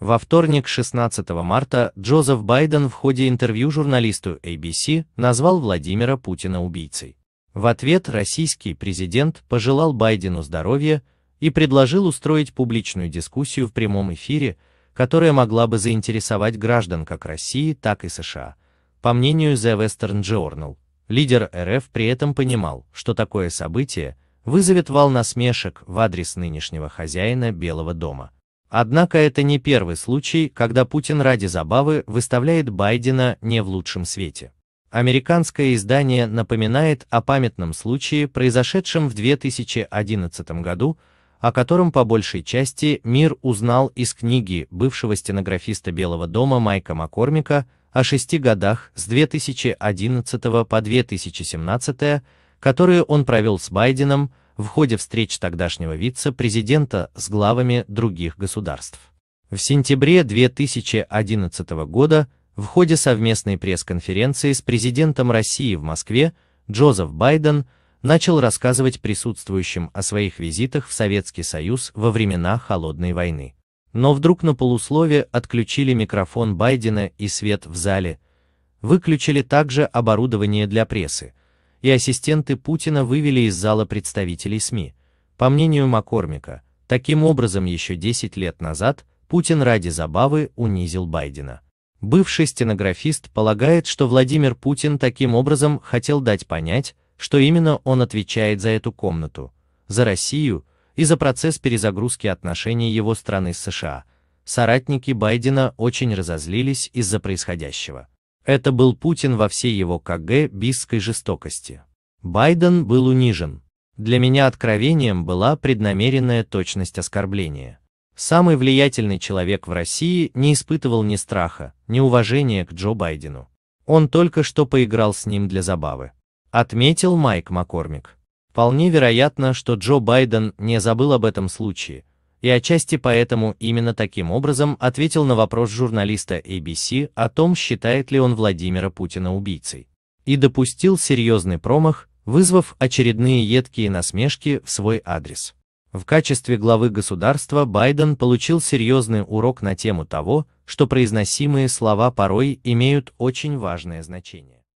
Во вторник, 16 марта, Джозеф Байден в ходе интервью журналисту ABC назвал Владимира Путина убийцей. В ответ российский президент пожелал Байдену здоровья и предложил устроить публичную дискуссию в прямом эфире, которая могла бы заинтересовать граждан как России, так и США. По мнению The Western Journal, лидер РФ при этом понимал, что такое событие вызовет вал насмешек в адрес нынешнего хозяина Белого дома. Однако это не первый случай, когда Путин ради забавы выставляет Байдена не в лучшем свете. Американское издание напоминает о памятном случае, произошедшем в 2011 году, о котором по большей части мир узнал из книги бывшего стенографиста Белого дома Майка Маккормика о шести годах с 2011 по 2017, которые он провел с Байденом в ходе встреч тогдашнего вице-президента с главами других государств. В сентябре 2011 года в ходе совместной пресс-конференции с президентом России в Москве Джозеф Байден начал рассказывать присутствующим о своих визитах в Советский Союз во времена Холодной войны. Но вдруг на полуслове отключили микрофон Байдена и свет в зале, выключили также оборудование для прессы, и ассистенты Путина вывели из зала представителей СМИ. По мнению Маккормика, таким образом еще 10 лет назад Путин ради забавы унизил Байдена. Бывший стенографист полагает, что Владимир Путин таким образом хотел дать понять, что именно он отвечает за эту комнату, за Россию и за процесс перезагрузки отношений его страны с США. Соратники Байдена очень разозлились из-за происходящего. Это был Путин во всей его КГ бисской жестокости. Байден был унижен. Для меня откровением была преднамеренная точность оскорбления. Самый влиятельный человек в России не испытывал ни страха, ни уважения к Джо Байдену. Он только что поиграл с ним для забавы. Отметил Майк Маккормик. Вполне вероятно, что Джо Байден не забыл об этом случае, и отчасти поэтому именно таким образом ответил на вопрос журналиста ABC о том, считает ли он Владимира Путина убийцей. И допустил серьезный промах, вызвав очередные едкие насмешки в свой адрес. В качестве главы государства Байден получил серьезный урок на тему того, что произносимые слова порой имеют очень важное значение.